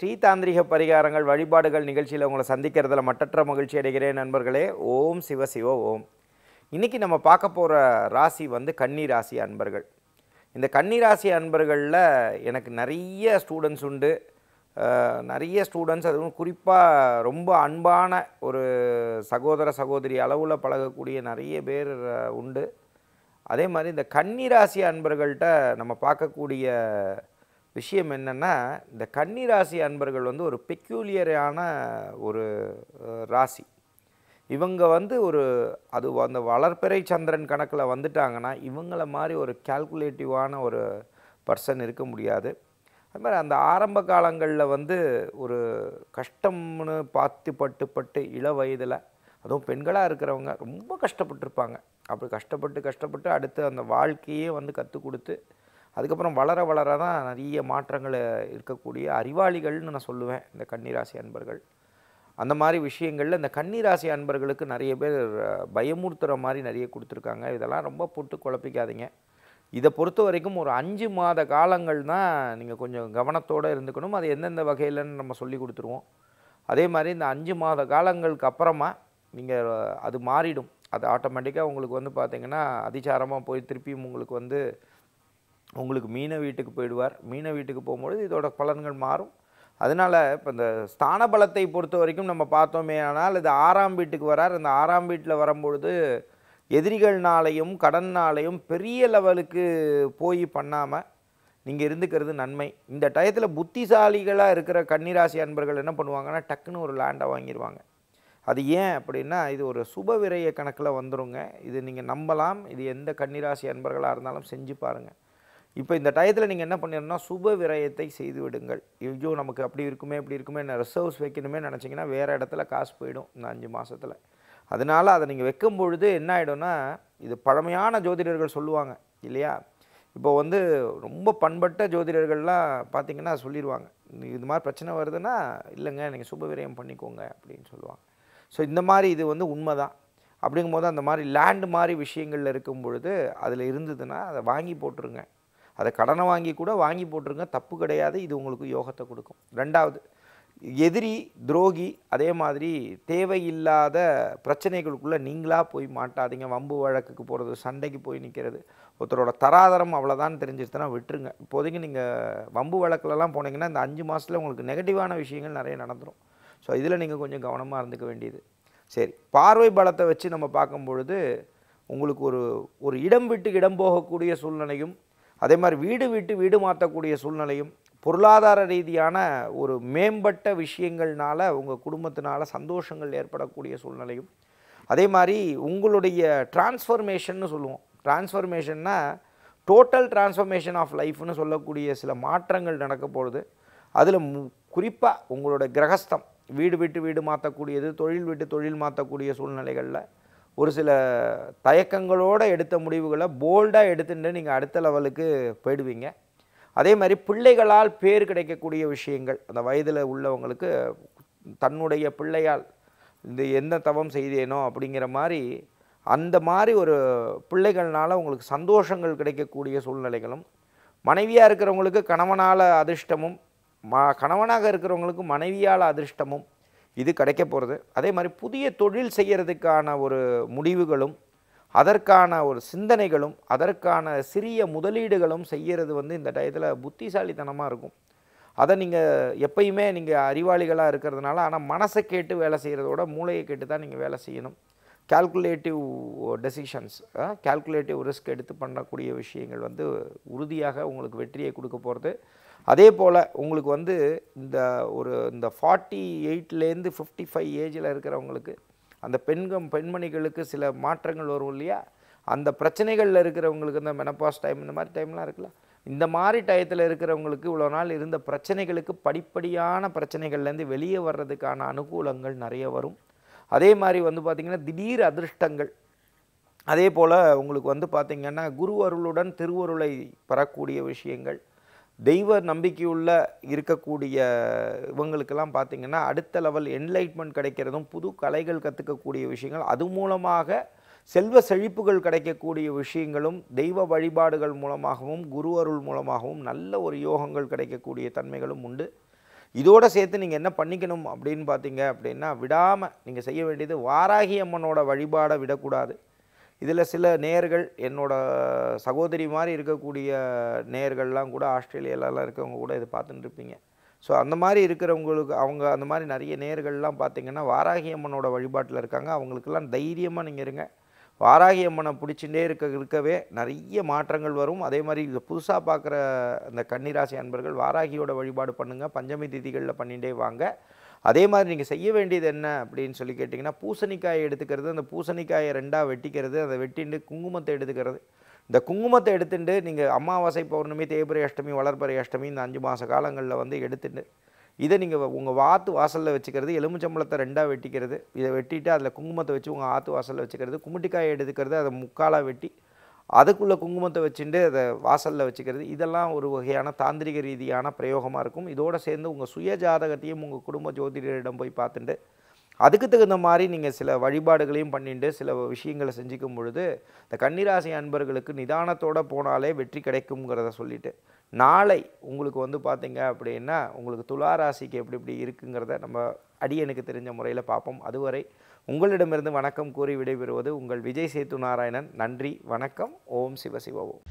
ஸ்ரீ தாந்திரிக பரிகாரங்கள் வழிபாடுகள் நிகழ்ச்சியில் உங்களை சந்திக்கிறதுல மட்டற்ற மகிழ்ச்சி அடைகிறேன் நண்பர்களே. ஓம் சிவ சிவ ஓம். இன்னைக்கு நம்ம பார்க்க போகிற ராசி வந்து கன்னி ராசி அன்பர்கள். இந்த கன்னி ராசி அன்பர்களில் எனக்கு நிறைய ஸ்டூடெண்ட்ஸ் உண்டு. நிறைய ஸ்டூடெண்ட்ஸ் அதுவும் குறிப்பாக ரொம்ப அன்பான ஒரு சகோதர சகோதரி அளவில் பழகக்கூடிய நிறைய பேர் உண்டு. அதே மாதிரி இந்த கன்னி ராசி அன்பர்கள்ட்ட நம்ம பார்க்கக்கூடிய விஷயம் என்னென்னா இந்த கன்னிராசி அன்பர்கள் வந்து ஒரு பெக்யூலியரான ஒரு ராசி. இவங்க வந்து ஒரு அது அந்த வளர்ப்பிறை சந்திரன் கணக்கில் வந்துட்டாங்கன்னா இவங்கள மாதிரி ஒரு கால்குலேட்டிவான ஒரு பர்சன் இருக்க முடியாது. அது மாதிரி அந்த ஆரம்ப காலங்களில் வந்து ஒரு கஷ்டம்னு பார்த்து பட்டு பட்டு இள வயதில் அதுவும் பெண்களாக இருக்கிறவங்க ரொம்ப கஷ்டப்பட்டிருப்பாங்க. அப்படி கஷ்டப்பட்டு கஷ்டப்பட்டு அடுத்து அந்த வாழ்க்கையே வந்து கற்றுக் கொடுத்து அதுக்கப்புறம் வளர வளர தான் நிறைய மாற்றங்கள் இருக்கக்கூடிய அறிவாளிகள்னு நான் சொல்லுவேன் இந்த கன்னிராசி அன்பர்கள். அந்த மாதிரி விஷயங்களில் இந்த கன்னிராசி அன்பர்களுக்கு நிறைய பேர் பயமுறுத்துகிற மாதிரி நிறைய கொடுத்துருக்காங்க. இதெல்லாம் ரொம்ப போட்டு குழப்பிக்காதீங்க. இதை பொறுத்த வரைக்கும் ஒரு அஞ்சு மாத காலங்கள் தான் நீங்கள் கொஞ்சம் கவனத்தோடு இருந்துக்கணும். அது எந்தெந்த வகையிலன்னு நம்ம சொல்லி கொடுத்துருவோம். அதே மாதிரி இந்த அஞ்சு மாத காலங்களுக்கு அப்புறமா நீங்கள் அது மாறிடும். அது ஆட்டோமேட்டிக்காக உங்களுக்கு வந்து பார்த்திங்கன்னா அதிசாரமாக போய் திருப்பியும் உங்களுக்கு வந்து உங்களுக்கு மீன வீட்டுக்கு போயிடுவார். மீன வீட்டுக்கு போகும்பொழுது இதோட பலன்கள் மாறும். அதனால் இப்போ இந்த ஸ்தான பலத்தை பொறுத்த வரைக்கும் நம்ம பார்த்தோமே ஆனால் இது ஆறாம் வீட்டுக்கு வரார். இந்த ஆறாம் வீட்டில் வரும்பொழுது எதிரிகள்னாலையும் கடன்னாலையும் பெரிய லெவலுக்கு போய் பண்ணாமல் நீங்கள் இருந்துக்கிறது நன்மை. இந்த டயத்தில் புத்திசாலிகளாக இருக்கிற கன்னிராசி அன்பர்கள் என்ன பண்ணுவாங்கன்னா டக்குன்னு ஒரு லேண்டை வாங்கிடுவாங்க அது ஏன் அப்படின்னா இது ஒரு சுப விரைய கணக்கில் வந்துருங்க. இது நீங்கள் நம்பலாம். இது எந்த கன்னிராசி அன்பர்களாக இருந்தாலும் செஞ்சு பாருங்கள் இப்போ இந்த டயத்தில் நீங்கள் என்ன பண்ணிடணும்னா சுப விரயத்தை செய்து விடுங்கள். ஐயோ நமக்கு அப்படி இருக்குமே இப்படி இருக்குமே நான் ரிசர்வ்ஸ் வைக்கணுமே நினச்சிங்கன்னா வேறு இடத்துல காசு போயிடும் இந்த அஞ்சு மாதத்தில் அதனால் அதை நீங்கள் வைக்கும் பொழுது என்ன ஆகிடும்னா இது பழமையான ஜோதிடர்கள் சொல்லுவாங்க இல்லையா? இப்போ வந்து ரொம்ப பண்பட்ட ஜோதிடர்கள்லாம் பார்த்தீங்கன்னா சொல்லிடுவாங்க இது மாதிரி பிரச்சனை வருதுன்னா இல்லைங்க நீங்கள் சுப விரயம் பண்ணிக்கோங்க அப்படின்னு சொல்லுவாங்க. ஸோ இந்த மாதிரி இது வந்து உண்மை தான் அப்படிங்கும்போது அந்த மாதிரி லேண்டு மாதிரி விஷயங்களில் இருக்கும் பொழுது அதில் இருந்ததுன்னா அதை வாங்கி போட்டுருங்க. அதை கடனை வாங்கி கூட வாங்கி போட்டுருங்க தப்பு கிடையாது இது உங்களுக்கு யோகத்தை கொடுக்கும். ரெண்டாவது எதிரி துரோகி அதே மாதிரி தேவையில்லாத பிரச்சனைகளுக்குள்ளே நீங்களாக போய் மாட்டாதீங்க. வம்பு வழக்குக்கு போகிறது சண்டைக்கு போய் நிற்கிறது ஒருத்தரோட தராதரம் அவ்வளோதான் தெரிஞ்சிருச்சுன்னா விட்டுருங்க. இப்போதைக்கு நீங்கள் வம்பு வழக்கிலலாம் போனீங்கன்னா இந்த அஞ்சு மாதத்தில் உங்களுக்கு நெகட்டிவான விஷயங்கள் நிறைய நடந்துடும் ஸோ இதில் நீங்கள் கொஞ்சம் கவனமாக இருந்துக்க வேண்டியது. சரி பார்வை பலத்தை வச்சு நம்ம பார்க்கும் பொழுது உங்களுக்கு ஒரு ஒரு இடம் விட்டு இடம் போகக்கூடிய சூழ்நிலையும் அதே மாதிரி வீடு விட்டு வீடு மாற்றக்கூடிய சூழ்நிலையும் பொருளாதார ரீதியான ஒரு மேம்பட்ட விஷயங்கள்னால உங்கள் குடும்பத்தினால சந்தோஷங்கள் ஏற்படக்கூடிய சூழ்நிலையும் அதே மாதிரி உங்களுடைய டிரான்ஸ்ஃபர்மேஷன்னு சொல்லுவோம். டிரான்ஸ்ஃபர்மேஷன்னா டோட்டல் டிரான்ஸ்ஃபர்மேஷன் ஆஃப் லைஃப்னு சொல்லக்கூடிய சில மாற்றங்கள் நடக்க போகிறது அதில் குறிப்பாக உங்களோட கிரகஸ்தம் வீடு விட்டு வீடு மாற்றக்கூடியது தொழில் விட்டு தொழில் மாற்றக்கூடிய சூழ்நிலைகளில் ஒரு சில தயக்கங்களோடு எடுத்த முடிவுகளை போல்டாக எடுத்துட்டு நீங்கள் அடுத்த லெவலுக்கு போயிடுவீங்க. அதே மாதிரி பிள்ளைகளால் பேர் கிடைக்கக்கூடிய விஷயங்கள் அந்த வயதில் உள்ளவங்களுக்கு தன்னுடைய பிள்ளையால் இந்த என்ன தவம் செய்தேனோ அப்படிங்கிற மாதிரி அந்த மாதிரி ஒரு பிள்ளைகள்னால உங்களுக்கு சந்தோஷங்கள் கிடைக்கக்கூடிய சூழ்நிலைகளும் மனைவியாக இருக்கிறவங்களுக்கு கணவனால் அதிர்ஷ்டமும் ம கணவனாக இருக்கிறவங்களுக்கு மனைவியால் அதிர்ஷ்டமும் இது கிடைக்க போகிறது அதே மாதிரி புதிய தொழில் செய்கிறதுக்கான ஒரு முடிவுகளும் அதற்கான ஒரு சிந்தனைகளும் அதற்கான சிறிய முதலீடுகளும் செய்கிறது வந்து இந்த டயத்தில் புத்திசாலித்தனமாக இருக்கும். அதை நீங்கள் எப்பயுமே நீங்கள் அறிவாளிகளாக இருக்கிறதுனால ஆனால் மனசை கேட்டு வேலை செய்கிறதோட மூளையை கேட்டு தான் நீங்கள் வேலை செய்யணும். கால்குலேட்டிவ் டெசிஷன்ஸ் கால்குலேட்டிவ் ரிஸ்க் எடுத்து பண்ணக்கூடிய விஷயங்கள் வந்து உறுதியாக உங்களுக்கு வெற்றியை கொடுக்க போகிறது அதே போல் உங்களுக்கு வந்து இந்த ஒரு இந்த ஃபார்ட்டி எயிட்லேருந்து ஃபிஃப்டி ஃபைவ் ஏஜில் இருக்கிறவங்களுக்கு அந்த பெண்கள் பெண்மணிகளுக்கு சில மாற்றங்கள் வரும் இல்லையா? அந்த பிரச்சனைகளில் இருக்கிறவங்களுக்கு இந்த மெனப்பாஸ் டைம் இந்த மாதிரி டைம்லாம் இருக்குல்ல? இந்த மாதிரி டயத்தில் இருக்கிறவங்களுக்கு இவ்வளோ நாள் இருந்த பிரச்சனைகளுக்கு படிப்படியான பிரச்சனைகள்லேருந்து வெளியே வர்றதுக்கான அனுகூலங்கள் நிறைய வரும். அதே மாதிரி வந்து பார்த்திங்கன்னா திடீர் அதிர்ஷ்டங்கள். அதே போல் உங்களுக்கு வந்து பார்த்திங்கன்னா குரு அருளுடன் திருவருளை பெறக்கூடிய விஷயங்கள். தெய்வ நம்பிக்கையுள்ள இருக்கக்கூடிய இவங்களுக்கெல்லாம் பார்த்திங்கன்னா அடுத்த லெவல் என்லைட்மெண்ட் கிடைக்கிறதும் புது கலைகள் கற்றுக்கக்கூடிய விஷயங்கள் அது மூலமாக செல்வ செழிப்புகள் கிடைக்கக்கூடிய விஷயங்களும் தெய்வ வழிபாடுகள் மூலமாகவும் குரு அருள் மூலமாகவும் நல்ல ஒரு யோகங்கள் கிடைக்கக்கூடிய தன்மைகளும் உண்டு. இதோடு சேர்த்து நீங்கள் என்ன பண்ணிக்கணும் அப்படின்னு பார்த்தீங்க அப்படின்னா விடாமல் நீங்கள் செய்ய வேண்டியது வாராகி அம்மனோட வழிபாடை விடக்கூடாது. இதில் சில நேர்கள் என்னோட சகோதரி மாதிரி இருக்கக்கூடிய நேர்கள்லாம் கூட ஆஸ்திரேலியாலலாம் இருக்கவங்க கூட இதை பார்த்துட்டு இருப்பீங்க. ஸோ அந்த மாதிரி இருக்கிறவங்களுக்கு அவங்க அந்த மாதிரி நிறைய நேர்கள்லாம் பார்த்திங்கன்னா வாராகி அம்மனோட வழிபாட்டில் இருக்காங்க. அவங்களுக்கெல்லாம் தைரியமாக நீங்கள் இருங்க. வாராகி அம்மனை பிடிச்சிட்டே இருக்க இருக்கவே நிறைய மாற்றங்கள் வரும். அதே மாதிரி இது புதுசாக பார்க்குற அந்த கன்னிராசி அன்பர்கள் வாராகியோட வழிபாடு பண்ணுங்கள் பஞ்சமி திதிகளில் பண்ணிகிட்டே வாங்க. அதே மாதிரி நீங்கள் செய்ய வேண்டியது என்ன அப்படின்னு சொல்லி கேட்டிங்கன்னா பூசணிக்காயை எடுத்துக்கிறது அந்த பூசணிக்காயை ரெண்டாக வெட்டிக்கிறது அதை வெட்டிண்டு குங்குமத்தை எடுத்துக்கிறது. இந்த குங்குமத்தை எடுத்துட்டு நீங்கள் அமாவாசை பௌர்ணமி தேய்பிரை அஷ்டமி வளர்ப்பறை அஷ்டமி இந்த அஞ்சு மாத காலங்களில் வந்து எடுத்துட்டு இதை நீங்கள் உங்கள் வாத்து வாசலில் வச்சுக்கிறது எலுமிச்சம்பழத்தை ரெண்டாக வெட்டிக்கிறது. இதை வெட்டிட்டு அதில் குங்குமத்தை வச்சு உங்கள் ஆற்று வாசலில் வச்சுக்கிறது குமுட்டிக்காயை எடுத்துக்கிறது அதை முக்காலாக வெட்டி அதுக்குள்ளே குங்குமத்தை வச்சுட்டு அதை வாசலில் வச்சுக்கிறது. இதெல்லாம் ஒரு வகையான தாந்திரிக ரீதியான பிரயோகமாக இருக்கும். இதோடு சேர்ந்து உங்கள் சுய ஜாதகத்தையும் உங்கள் குடும்ப ஜோதிடரிடம் போய் பார்த்துட்டு அதுக்கு தகுந்த மாதிரி நீங்கள் சில வழிபாடுகளையும் பண்ணிட்டு சில விஷயங்களை செஞ்சுக்கும் பொழுது இந்த கன்னிராசி அன்பர்களுக்கு நிதானத்தோடு போனாலே வெற்றி கிடைக்குங்கிறத சொல்லிட்டு நாளை உங்களுக்கு வந்து பார்த்தீங்க அப்படின்னா உங்களுக்கு துலா ராசிக்கு எப்படி எப்படி இருக்குங்கிறத நம்ம அடியனுக்கு தெரிஞ்ச முறையில் பார்ப்போம். அதுவரை உங்களிடமிருந்து வணக்கம் கூறி விடைபெறுவது உங்கள் விஜய் சேத்து நாராயணன் நன்றி வணக்கம் ஓம் சிவசிவோம்